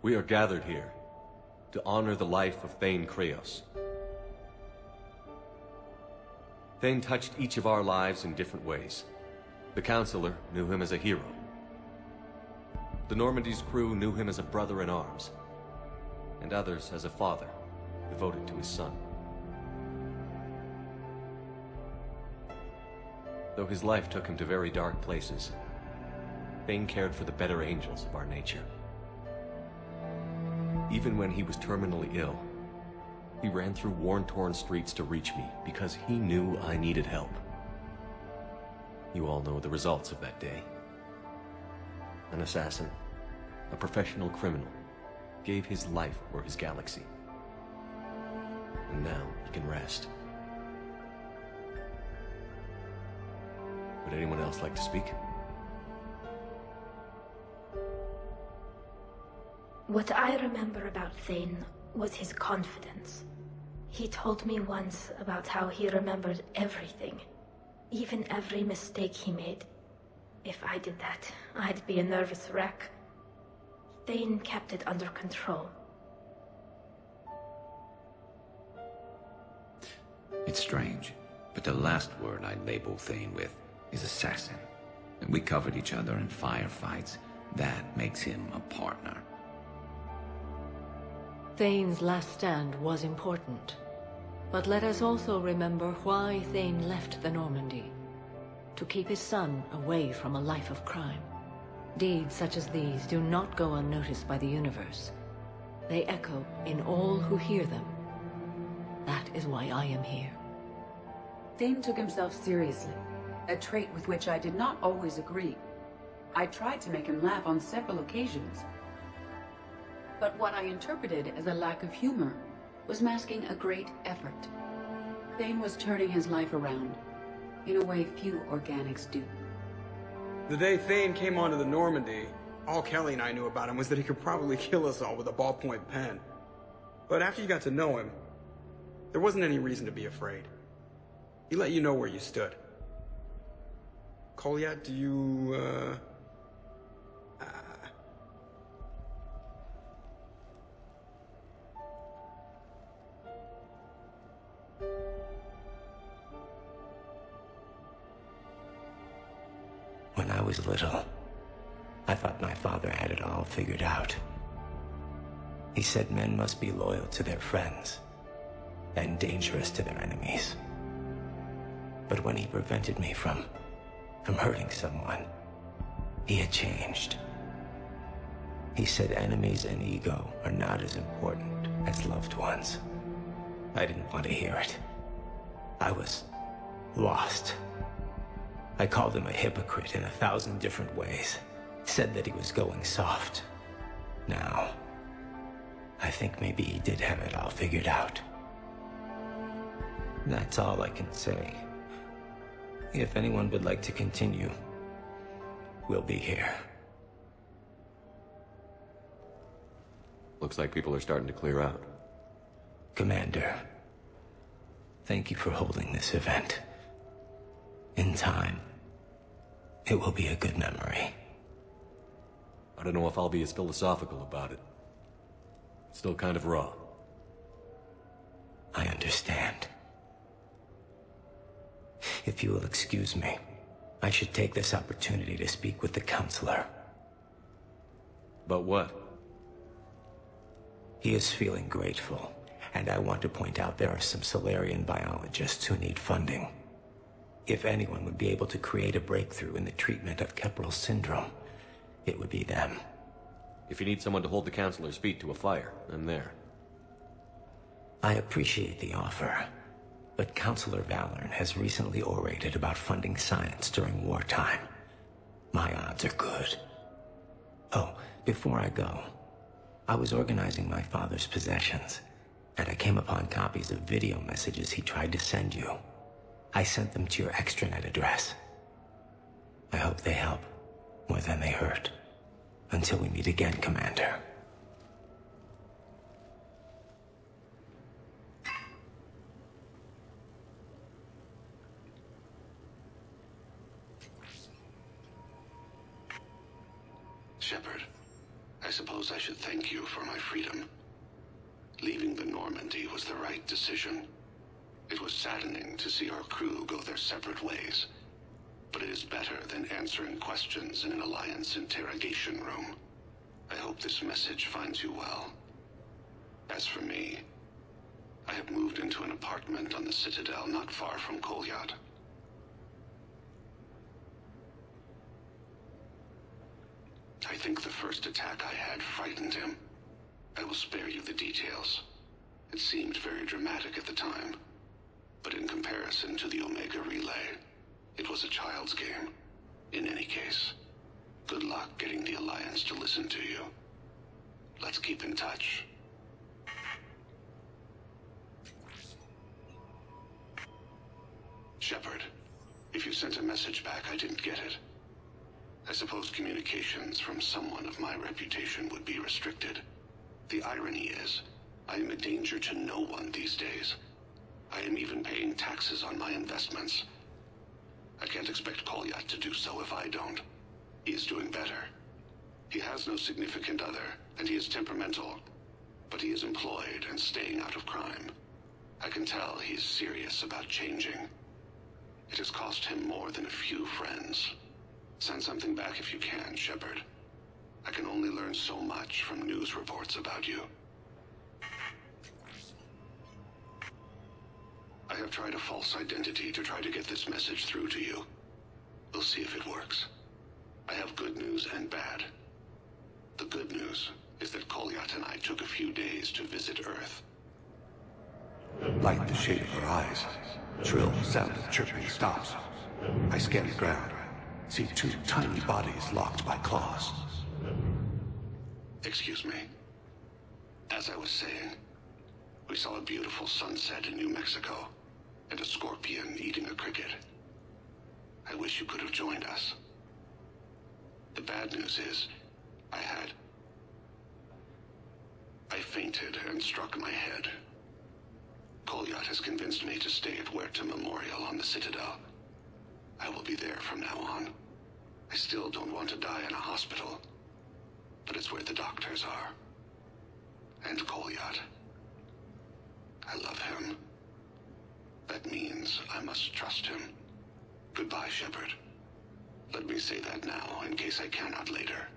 We are gathered here to honor the life of Thane Krios. Thane touched each of our lives in different ways. The Councilor knew him as a hero. The Normandy's crew knew him as a brother in arms, and others as a father, devoted to his son. Though his life took him to very dark places, Thane cared for the better angels of our nature. Even when he was terminally ill, he ran through worn-torn streets to reach me because he knew I needed help. You all know the results of that day. An assassin, a professional criminal, gave his life for his galaxy. And now he can rest. Would anyone else like to speak? What I remember about Thane was his confidence. He told me once about how he remembered everything. Even every mistake he made. If I did that, I'd be a nervous wreck. Thane kept it under control. It's strange, but the last word I'd label Thane with is assassin. And we covered each other in firefights. That makes him a partner. Thane's last stand was important. But let us also remember why Thane left the Normandy. To keep his son away from a life of crime. Deeds such as these do not go unnoticed by the universe. They echo in all who hear them. That is why I am here. Thane took himself seriously, a trait with which I did not always agree. I tried to make him laugh on several occasions. But what I interpreted as a lack of humor was masking a great effort. Thane was turning his life around, in a way few organics do. The day Thane came onto the Normandy, all Kelly and I knew about him was that he could probably kill us all with a ballpoint pen. But after you got to know him, there wasn't any reason to be afraid. He let you know where you stood. Kolyat, do you, uh... When I was little, I thought my father had it all figured out. He said men must be loyal to their friends and dangerous to their enemies. But when he prevented me from, from hurting someone, he had changed. He said enemies and ego are not as important as loved ones. I didn't want to hear it. I was lost. I called him a hypocrite in a thousand different ways. Said that he was going soft. Now, I think maybe he did have it all figured out. That's all I can say. If anyone would like to continue, we'll be here. Looks like people are starting to clear out. Commander, thank you for holding this event. In time, it will be a good memory. I don't know if I'll be as philosophical about it. It's still kind of raw. I understand. If you will excuse me, I should take this opportunity to speak with the councilor. But what? He is feeling grateful, and I want to point out there are some Salarian biologists who need funding. If anyone would be able to create a breakthrough in the treatment of Kepral syndrome, it would be them. If you need someone to hold the Councilor's feet to a fire, I'm there. I appreciate the offer, but Councilor Valern has recently orated about funding science during wartime. My odds are good. Oh, before I go, I was organizing my father's possessions, and I came upon copies of video messages he tried to send you. I sent them to your extranet address. I hope they help, more than they hurt. Until we meet again, Commander. Shepard, I suppose I should thank you for my freedom. Leaving the Normandy was the right decision. It was saddening to see our crew go their separate ways, but it is better than answering questions in an Alliance interrogation room. I hope this message finds you well. As for me, I have moved into an apartment on the Citadel not far from Kolyat. I think the first attack I had frightened him. I will spare you the details. It seemed very dramatic at the time. But in comparison to the Omega Relay, it was a child's game. In any case, good luck getting the Alliance to listen to you. Let's keep in touch. Shepard, if you sent a message back, I didn't get it. I suppose communications from someone of my reputation would be restricted. The irony is, I am a danger to no one these days. I am even paying taxes on my investments. I can't expect Kolyat to do so if I don't. He is doing better. He has no significant other, and he is temperamental. But he is employed and staying out of crime. I can tell he is serious about changing. It has cost him more than a few friends. Send something back if you can, Shepard. I can only learn so much from news reports about you. Have tried a false identity to try to get this message through to you. We'll see if it works. I have good news and bad. The good news is that Kolyat and I took a few days to visit Earth. Light the shade of her eyes. Shrill sound of chirping stops. I scan the ground. See two tiny bodies locked by claws. Excuse me. As I was saying, we saw a beautiful sunset in New Mexico, and a scorpion eating a cricket. I wish you could have joined us. The bad news is, I had... I fainted and struck my head. Kolyat has convinced me to stay at Huerta Memorial on the Citadel. I will be there from now on. I still don't want to die in a hospital, but it's where the doctors are. And Kolyat. I love him. That means I must trust him. Goodbye, Shepard. Let me say that now, in case I cannot later.